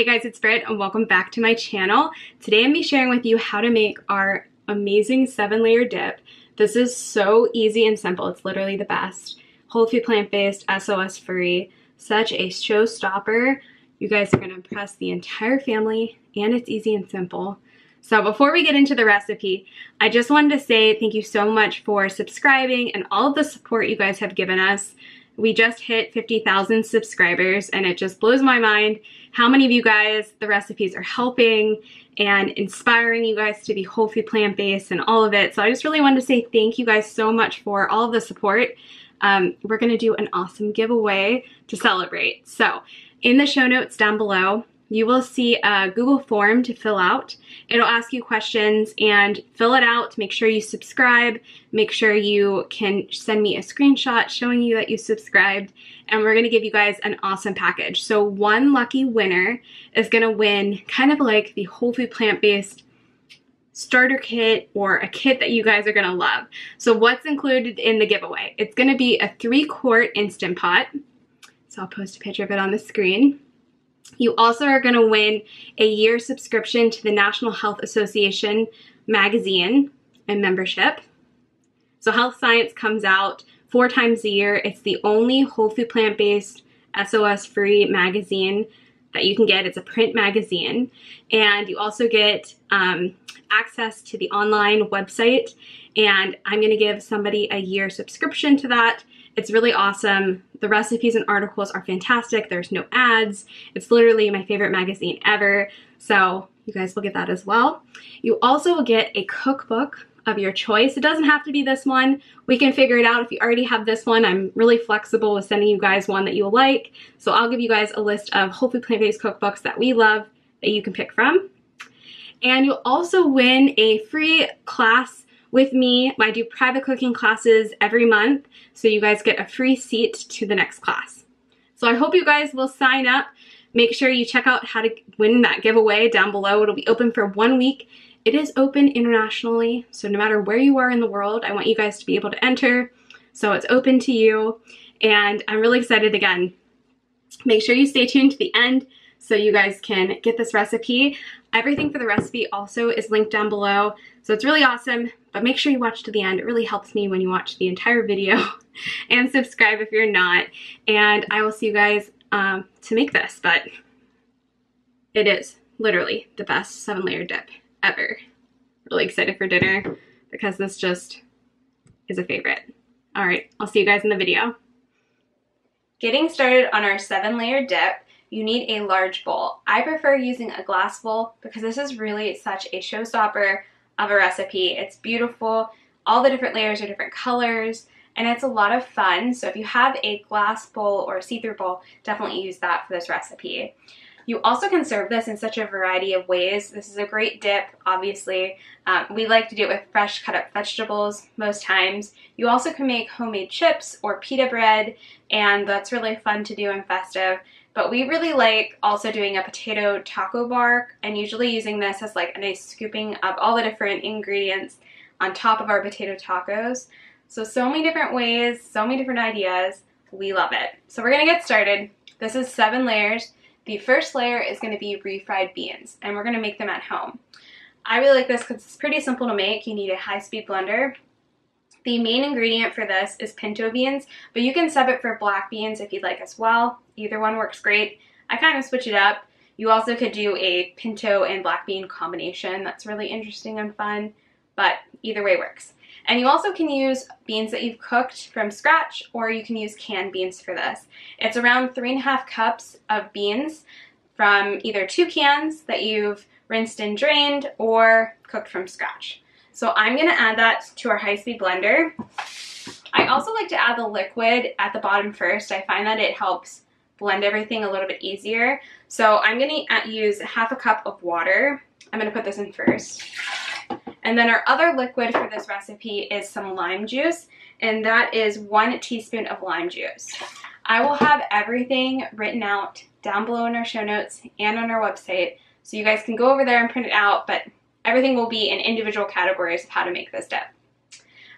Hey guys, it's Britt and welcome back to my channel. Today I'm be sharing with you how to make our amazing seven layer dip. This is so easy and simple. It's literally the best. Whole food plant-based, SOS free, such a showstopper. You guys are to impress the entire family and it's easy and simple. So before we get into the recipe, I just wanted to say thank you so much for subscribing and all of the support you guys have given us. We just hit 50,000 subscribers and it just blows my mind how many of you guys the recipes are helping and inspiring you guys to be whole food plant-based and all of it. So I just really wanted to say thank you guys so much for all the support. Um, we're going to do an awesome giveaway to celebrate. So in the show notes down below, you will see a Google form to fill out. It'll ask you questions and fill it out. Make sure you subscribe. Make sure you can send me a screenshot showing you that you subscribed. And we're going to give you guys an awesome package. So one lucky winner is going to win kind of like the whole food plant-based starter kit or a kit that you guys are going to love. So what's included in the giveaway? It's going to be a three quart Instant Pot. So I'll post a picture of it on the screen. You also are going to win a year subscription to the National Health Association magazine and membership. So Health Science comes out four times a year. It's the only whole food plant-based SOS free magazine that you can get. It's a print magazine. And you also get um, access to the online website. And I'm going to give somebody a year subscription to that. It's really awesome. The recipes and articles are fantastic. There's no ads. It's literally my favorite magazine ever. So you guys will get that as well. You also will get a cookbook of your choice. It doesn't have to be this one. We can figure it out if you already have this one. I'm really flexible with sending you guys one that you'll like. So I'll give you guys a list of whole food plant-based cookbooks that we love that you can pick from. And you'll also win a free class with me. I do private cooking classes every month, so you guys get a free seat to the next class. So I hope you guys will sign up. Make sure you check out how to win that giveaway down below. It'll be open for one week. It is open internationally, so no matter where you are in the world, I want you guys to be able to enter. So it's open to you, and I'm really excited again. Make sure you stay tuned to the end so you guys can get this recipe. Everything for the recipe also is linked down below. So it's really awesome, but make sure you watch to the end. It really helps me when you watch the entire video and subscribe if you're not. And I will see you guys um, to make this, but it is literally the best seven layer dip ever. Really excited for dinner because this just is a favorite. All right, I'll see you guys in the video. Getting started on our seven layer dip, you need a large bowl. I prefer using a glass bowl because this is really such a showstopper of a recipe. It's beautiful. All the different layers are different colors and it's a lot of fun. So if you have a glass bowl or a see-through bowl, definitely use that for this recipe. You also can serve this in such a variety of ways. This is a great dip, obviously. Um, we like to do it with fresh cut up vegetables most times. You also can make homemade chips or pita bread, and that's really fun to do and festive. But we really like also doing a potato taco bar and usually using this as like a nice scooping of all the different ingredients on top of our potato tacos. So, so many different ways, so many different ideas. We love it. So we're gonna get started. This is seven layers. The first layer is gonna be refried beans and we're gonna make them at home. I really like this because it's pretty simple to make. You need a high-speed blender the main ingredient for this is pinto beans, but you can sub it for black beans if you'd like as well. Either one works great. I kind of switch it up. You also could do a pinto and black bean combination. That's really interesting and fun, but either way works. And you also can use beans that you've cooked from scratch or you can use canned beans for this. It's around three and a half cups of beans from either two cans that you've rinsed and drained or cooked from scratch. So I'm gonna add that to our high-speed blender. I also like to add the liquid at the bottom first. I find that it helps blend everything a little bit easier. So I'm gonna use half a cup of water. I'm gonna put this in first. And then our other liquid for this recipe is some lime juice, and that is one teaspoon of lime juice. I will have everything written out down below in our show notes and on our website, so you guys can go over there and print it out, but Everything will be in individual categories of how to make this dip.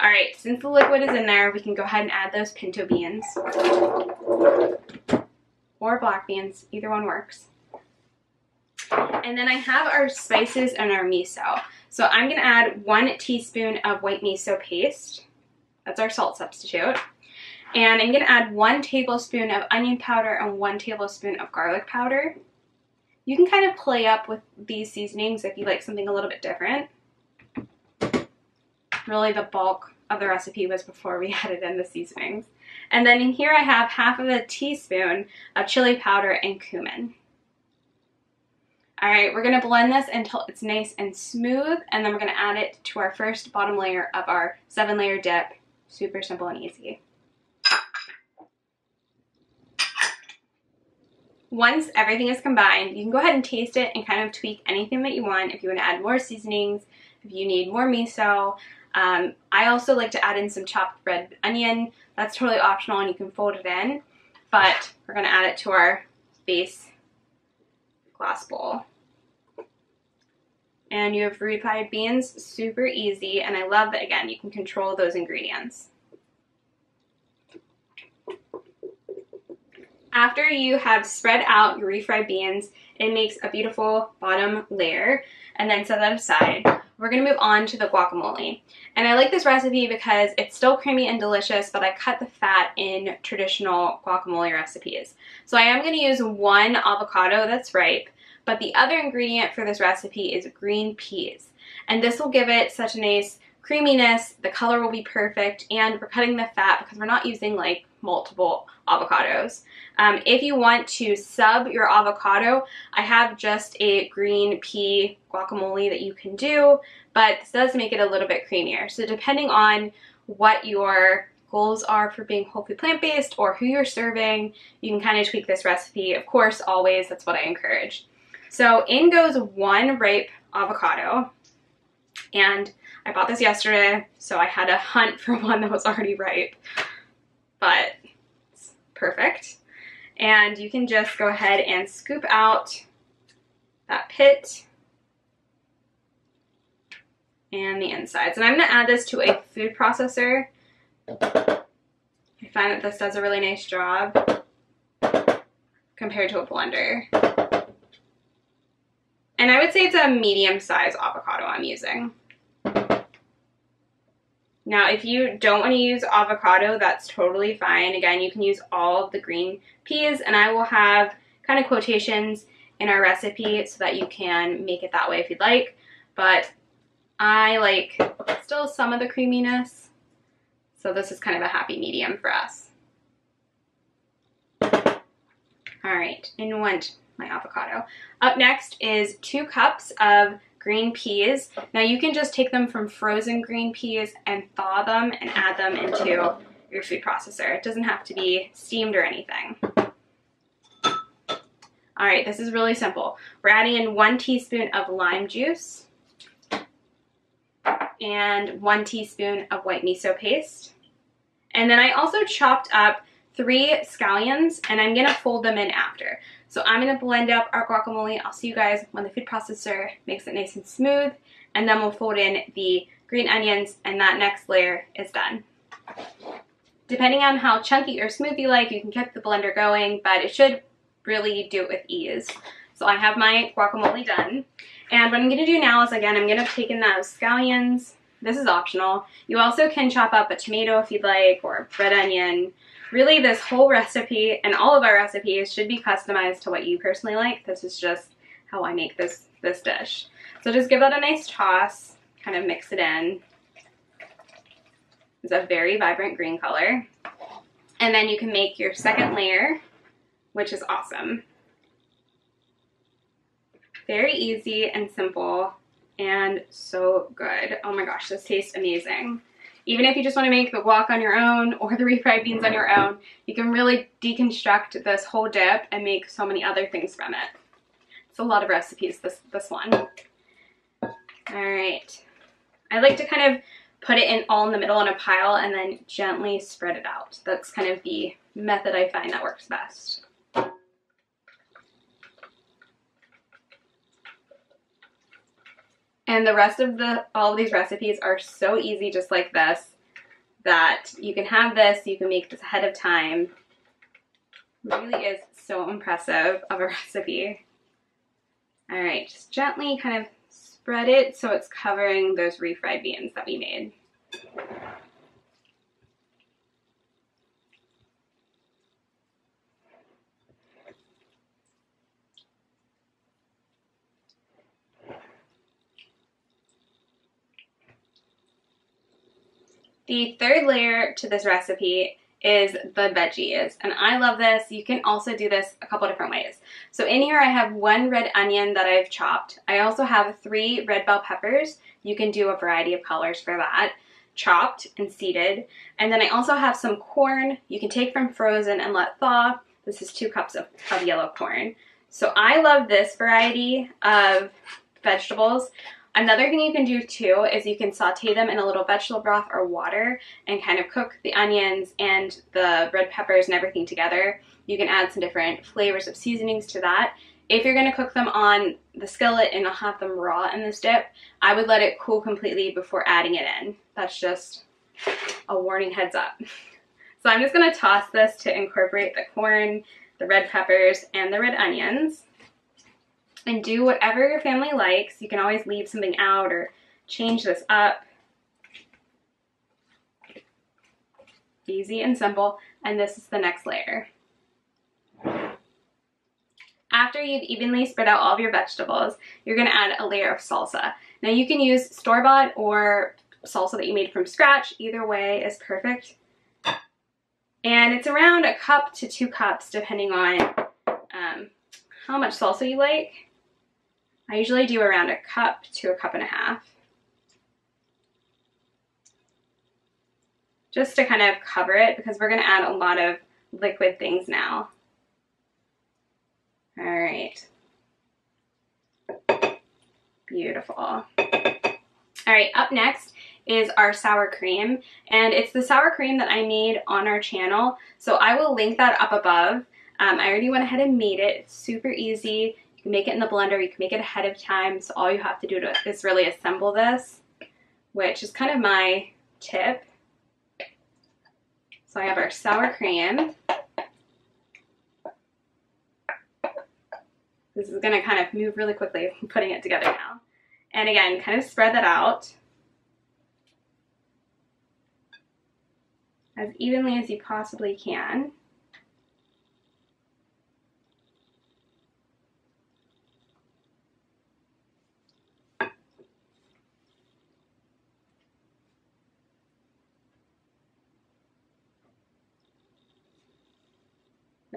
All right, since the liquid is in there, we can go ahead and add those pinto beans or black beans, either one works. And then I have our spices and our miso. So I'm gonna add one teaspoon of white miso paste. That's our salt substitute. And I'm gonna add one tablespoon of onion powder and one tablespoon of garlic powder. You can kind of play up with these seasonings if you like something a little bit different. Really the bulk of the recipe was before we added in the seasonings. And then in here I have half of a teaspoon of chili powder and cumin. All right, we're gonna blend this until it's nice and smooth, and then we're gonna add it to our first bottom layer of our seven layer dip. Super simple and easy. Once everything is combined, you can go ahead and taste it and kind of tweak anything that you want. If you want to add more seasonings, if you need more miso. Um, I also like to add in some chopped red onion. That's totally optional and you can fold it in. But we're going to add it to our base glass bowl. And you have refried beans, super easy, and I love that, again, you can control those ingredients. After you have spread out your refried beans, it makes a beautiful bottom layer, and then set that aside. We're gonna move on to the guacamole. And I like this recipe because it's still creamy and delicious, but I cut the fat in traditional guacamole recipes. So I am gonna use one avocado that's ripe, but the other ingredient for this recipe is green peas. And this will give it such a nice creaminess, the color will be perfect, and we're cutting the fat because we're not using like multiple avocados. Um, if you want to sub your avocado, I have just a green pea guacamole that you can do, but this does make it a little bit creamier. So depending on what your goals are for being whole food plant-based or who you're serving, you can kind of tweak this recipe. Of course, always, that's what I encourage. So in goes one ripe avocado, and I bought this yesterday, so I had to hunt for one that was already ripe, but it's perfect. And you can just go ahead and scoop out that pit and the insides. And I'm going to add this to a food processor. I find that this does a really nice job compared to a blender. And I would say it's a medium size avocado I'm using. Now, if you don't want to use avocado, that's totally fine. Again, you can use all of the green peas, and I will have kind of quotations in our recipe so that you can make it that way if you'd like. But I like still some of the creaminess, so this is kind of a happy medium for us. All right, in went my avocado. Up next is two cups of green peas. Now you can just take them from frozen green peas and thaw them and add them into your food processor. It doesn't have to be steamed or anything. All right, this is really simple. We're adding in one teaspoon of lime juice and one teaspoon of white miso paste. And then I also chopped up three scallions and I'm gonna fold them in after. So I'm gonna blend up our guacamole. I'll see you guys when the food processor makes it nice and smooth and then we'll fold in the green onions and that next layer is done. Depending on how chunky or smooth you like, you can keep the blender going, but it should really do it with ease. So I have my guacamole done. And what I'm gonna do now is again, I'm gonna take in those scallions. This is optional. You also can chop up a tomato if you'd like, or a red onion, really this whole recipe and all of our recipes should be customized to what you personally like. This is just how I make this, this dish. So just give that a nice toss, kind of mix it in. It's a very vibrant green color. And then you can make your second layer, which is awesome. Very easy and simple and so good. Oh my gosh, this tastes amazing. Even if you just want to make the guac on your own or the refried beans on your own, you can really deconstruct this whole dip and make so many other things from it. It's a lot of recipes, this, this one. All right. I like to kind of put it in all in the middle in a pile and then gently spread it out. That's kind of the method I find that works best. And the rest of the all of these recipes are so easy just like this that you can have this, you can make this ahead of time. It really is so impressive of a recipe. All right, just gently kind of spread it so it's covering those refried beans that we made. The third layer to this recipe is the veggies. And I love this. You can also do this a couple different ways. So in here I have one red onion that I've chopped. I also have three red bell peppers. You can do a variety of colors for that. Chopped and seeded. And then I also have some corn you can take from frozen and let thaw. This is two cups of, of yellow corn. So I love this variety of vegetables. Another thing you can do too is you can saute them in a little vegetable broth or water and kind of cook the onions and the red peppers and everything together. You can add some different flavors of seasonings to that. If you're going to cook them on the skillet and have them raw in this dip, I would let it cool completely before adding it in. That's just a warning heads up. So I'm just going to toss this to incorporate the corn, the red peppers, and the red onions and do whatever your family likes. You can always leave something out or change this up. Easy and simple. And this is the next layer. After you've evenly spread out all of your vegetables, you're going to add a layer of salsa. Now you can use store-bought or salsa that you made from scratch. Either way is perfect. And it's around a cup to two cups depending on um, how much salsa you like. I usually do around a cup to a cup and a half. Just to kind of cover it because we're going to add a lot of liquid things now. All right. Beautiful. All right, up next is our sour cream. And it's the sour cream that I made on our channel. So I will link that up above. Um, I already went ahead and made it. Super easy. You can make it in the blender, you can make it ahead of time, so all you have to do to, is really assemble this, which is kind of my tip. So I have our sour cream. This is gonna kind of move really quickly putting it together now. And again, kind of spread that out as evenly as you possibly can.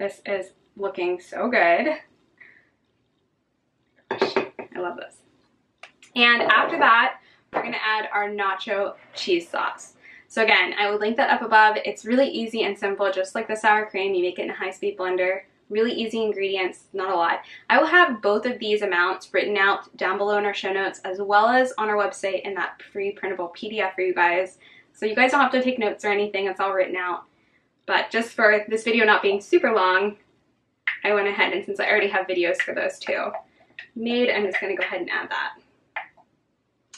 This is looking so good. I love this. And after that, we're gonna add our nacho cheese sauce. So again, I will link that up above. It's really easy and simple, just like the sour cream. You make it in a high-speed blender. Really easy ingredients, not a lot. I will have both of these amounts written out down below in our show notes, as well as on our website in that free printable PDF for you guys. So you guys don't have to take notes or anything, it's all written out. But just for this video not being super long, I went ahead and since I already have videos for those two made, I'm just gonna go ahead and add that.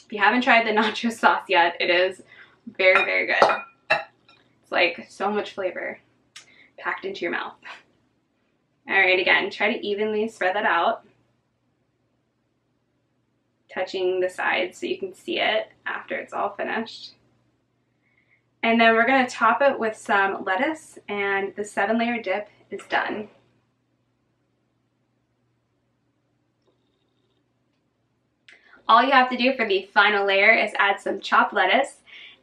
If you haven't tried the nacho sauce yet, it is very, very good. It's like so much flavor packed into your mouth. All right, again, try to evenly spread that out. Touching the sides so you can see it after it's all finished. And then we're gonna top it with some lettuce and the seven layer dip is done. All you have to do for the final layer is add some chopped lettuce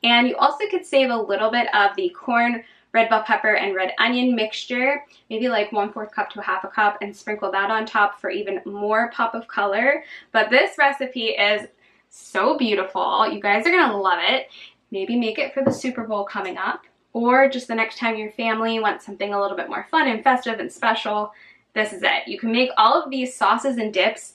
and you also could save a little bit of the corn, red bell pepper, and red onion mixture, maybe like one fourth cup to a half a cup and sprinkle that on top for even more pop of color. But this recipe is so beautiful. You guys are gonna love it. Maybe make it for the Super Bowl coming up or just the next time your family wants something a little bit more fun and festive and special. This is it. You can make all of these sauces and dips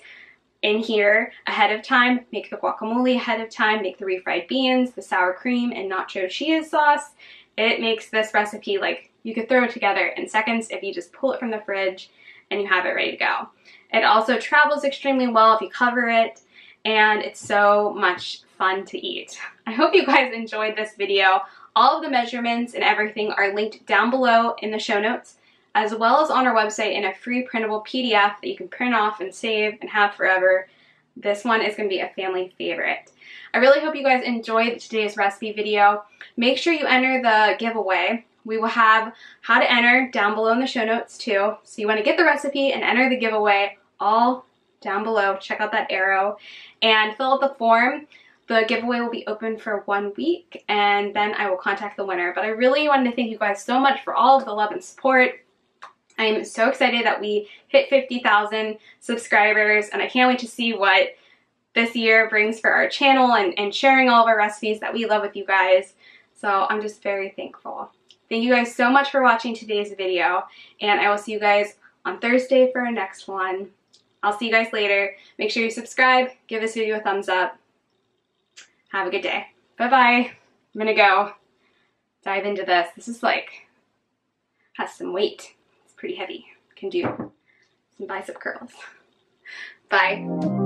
in here ahead of time. Make the guacamole ahead of time. Make the refried beans, the sour cream, and nacho cheese sauce. It makes this recipe like you could throw it together in seconds if you just pull it from the fridge and you have it ready to go. It also travels extremely well if you cover it and it's so much fun to eat. I hope you guys enjoyed this video. All of the measurements and everything are linked down below in the show notes as well as on our website in a free printable PDF that you can print off and save and have forever. This one is going to be a family favorite. I really hope you guys enjoyed today's recipe video. Make sure you enter the giveaway. We will have how to enter down below in the show notes too. So you want to get the recipe and enter the giveaway all down below. Check out that arrow and fill out the form. The giveaway will be open for one week and then I will contact the winner. But I really wanted to thank you guys so much for all of the love and support. I'm so excited that we hit 50,000 subscribers and I can't wait to see what this year brings for our channel and, and sharing all of our recipes that we love with you guys. So I'm just very thankful. Thank you guys so much for watching today's video and I will see you guys on Thursday for our next one. I'll see you guys later. Make sure you subscribe, give this video a thumbs up. Have a good day. Bye-bye. I'm gonna go dive into this. This is like, has some weight. It's pretty heavy. Can do some bicep curls. Bye.